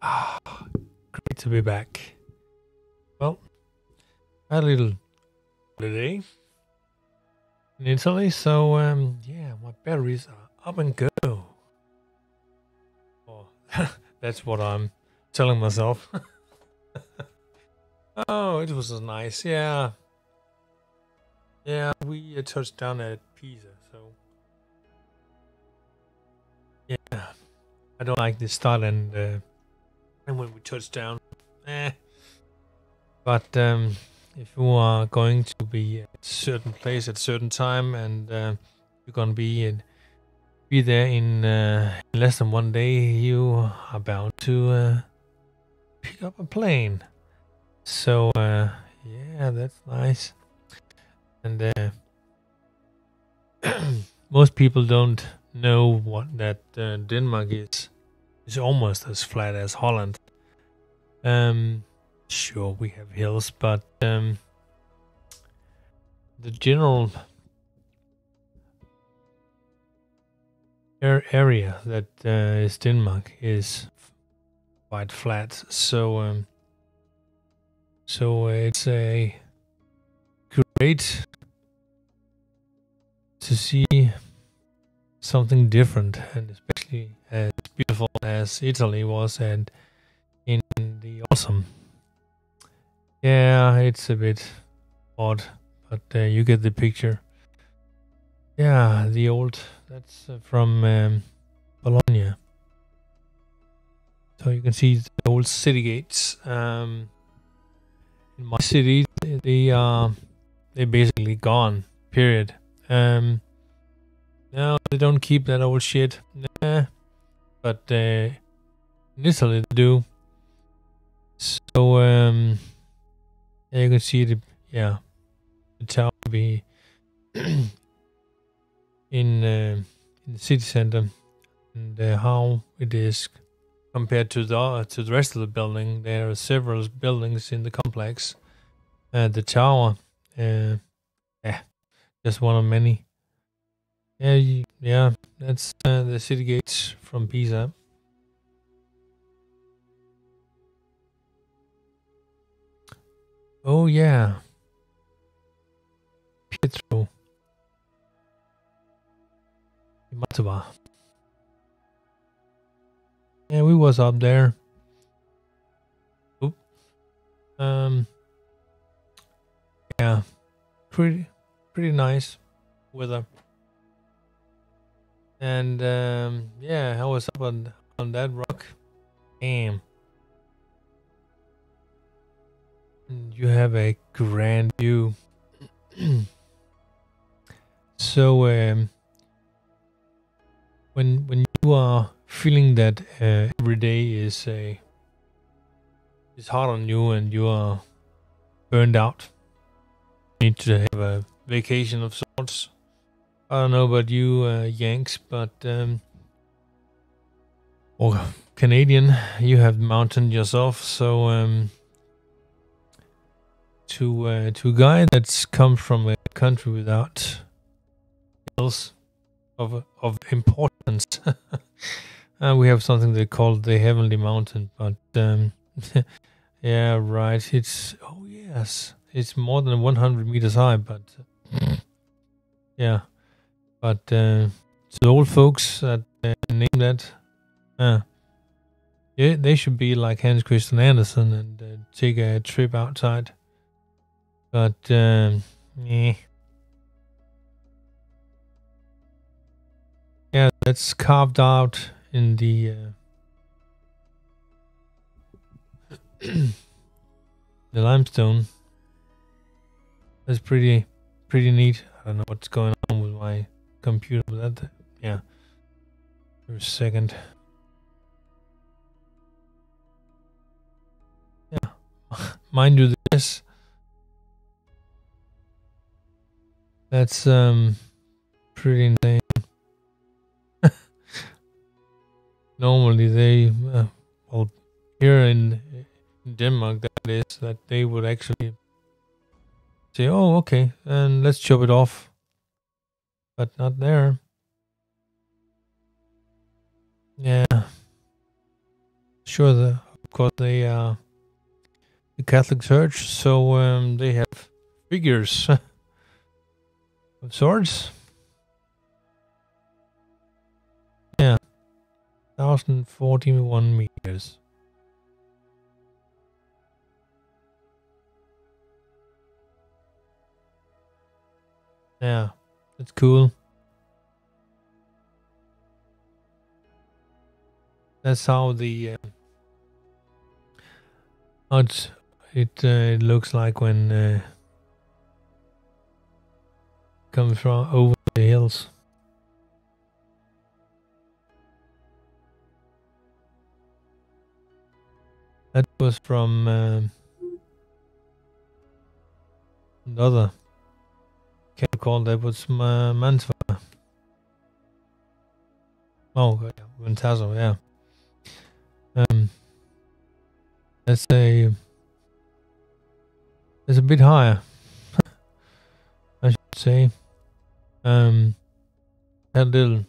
Ah, great to be back. Well, had a little holiday in Italy, so um, yeah, my batteries are up and go. Oh, that's what I'm telling myself. oh, it was nice, yeah. Yeah, we uh, touched down at Pisa, so yeah. I don't like the start and uh, and when we touch down, eh. But um, if you are going to be at a certain place at certain time and uh, you're gonna be in, be there in, uh, less than one day, you are bound to uh, pick up a plane. So uh, yeah, that's nice. And uh, most people don't know what that uh, Denmark is. It's almost as flat as Holland. Um, sure, we have hills, but um, the general area that uh, is Denmark is quite flat. So, um, so it's a great to see something different, and especially as beautiful as Italy was, and in the autumn. Yeah, it's a bit odd, but uh, you get the picture. Yeah, the old, that's uh, from um, Bologna. So you can see the old city gates. Um, in my city, they are they basically gone. Period. Um, no, they don't keep that old shit. But uh, in Italy they do. So um, yeah, you can see the yeah the tower be in uh, in the city center and uh, how it is compared to the uh, to the rest of the building. There are several buildings in the complex. Uh, the tower, uh, yeah, just one of many. Yeah, yeah, that's uh, the city gates from Pisa. Oh yeah, Pietro. Matava. Yeah, we was up there. Oop. Um. Yeah, pretty, pretty nice weather. And um, yeah, I was up on on that rock. Damn. And you have a grand view. so um, when when you are feeling that uh, every day is a is hard on you and you are burned out, you need to have a vacation of sorts I don't know about you, uh, Yanks, but um, or Canadian, you have mountain yourself, so um, to uh, to a guy that's come from a country without hills of of importance, uh, we have something they call the Heavenly Mountain, but um, yeah, right. It's oh yes, it's more than 100 meters high, but yeah. But uh, the old folks that uh, name that, uh, yeah, they should be like Hans Christian Andersen and uh, take a trip outside. But yeah, yeah, that's carved out in the. Uh, the limestone. That's pretty pretty neat. I don't know what's going on with my computer that yeah. For a second. Yeah. Mind you this. That's um pretty insane. Normally they uh, well here in, in denmark that is that they would actually say oh okay and let's chop it off but not there. Yeah. Sure, the of course, they are the Catholic Church, so um, they have figures of sorts. Yeah, 1041 meters. Yeah, that's cool. That's how the uh, how it uh, it looks like when uh, comes from over the hills. That was from um, another can't call that was my Mantva. Oh, yeah, Ventasso, yeah. Um, let's say it's a bit higher. I should say. Um, a little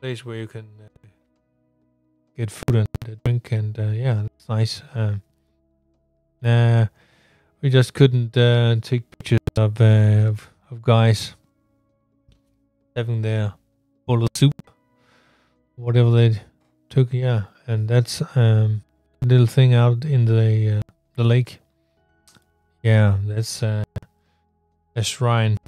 place where you can uh, get food and drink, and uh, yeah, that's nice. Uh, we just couldn't uh, take pictures of, uh, of of guys having their bowl of soup, whatever they took. Yeah, and that's um, a little thing out in the uh, the lake. Yeah, that's uh, a shrine.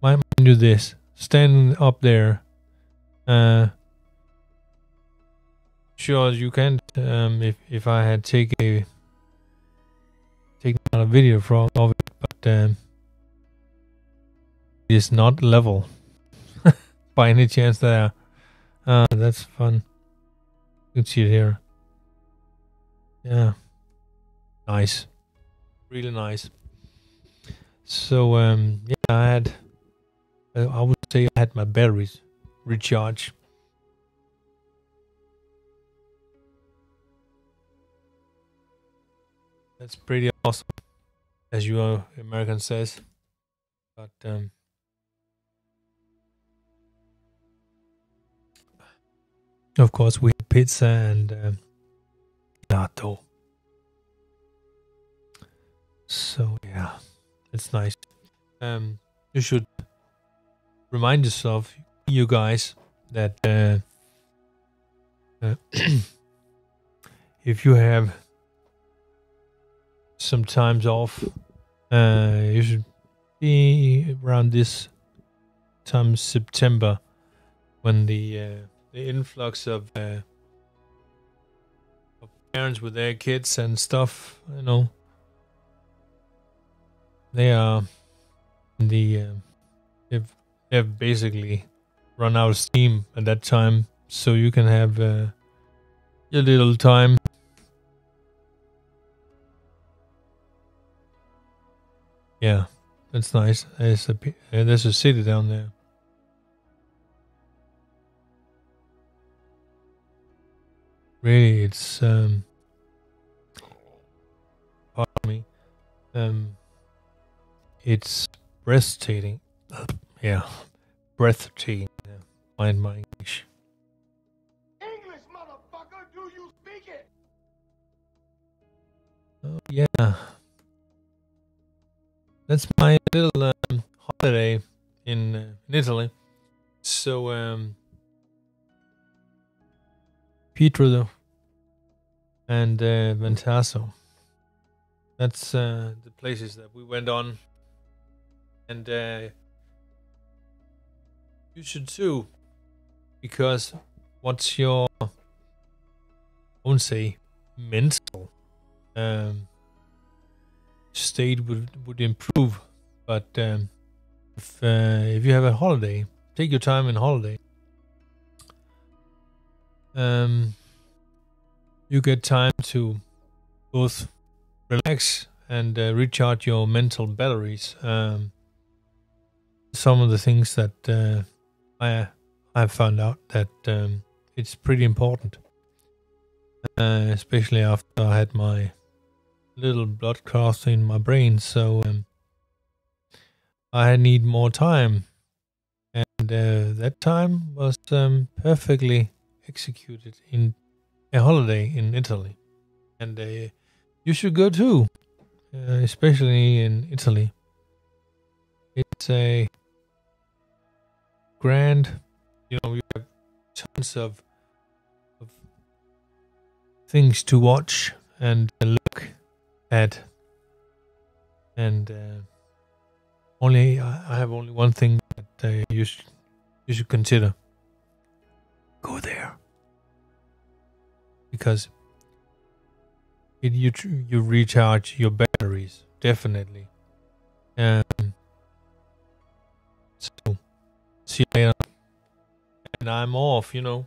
Mind you, this standing up there. Uh, sure, you can't. Um, if if I had taken a a video from of it, but um, it is not level by any chance there. Uh, that's fun. You can see it here. Yeah. Nice. Really nice. So, um, yeah, I had, I would say I had my batteries recharged. That's pretty awesome, as you uh, American says. But, um, Of course, we had pizza and um. So yeah, it's nice. Um, you should remind yourself, you guys, that uh, uh, if you have some times off, uh, you should be around this time September when the uh, the influx of, uh, of parents with their kids and stuff, you know, they are the uh, they've, they've basically run out of steam at that time, so you can have uh, your little time. Yeah, that's nice. There's a there's a city down there. really it's um pardon me um it's breathtaking. Yeah breathtaking. Mind my english. English motherfucker do you speak it? Oh yeah that's my little um, holiday in, uh, in italy so um Pietro and uh, Ventasso. That's uh, the places that we went on, and uh, you should too, because what's your, I won't say mental um, state would would improve, but um, if uh, if you have a holiday, take your time in holiday um, you get time to both relax and uh, recharge your mental batteries. Um, some of the things that uh, I I've found out that um, it's pretty important, uh, especially after I had my little blood clot in my brain. So um, I need more time, and uh, that time was um, perfectly executed in a holiday in Italy, and uh, you should go too, uh, especially in Italy. It's a grand, you know, you have tons of of things to watch and and uh, only I have only one thing that uh, you should you should consider. Go there because it, you you recharge your batteries definitely. Um, so see you later. And I'm off, you know.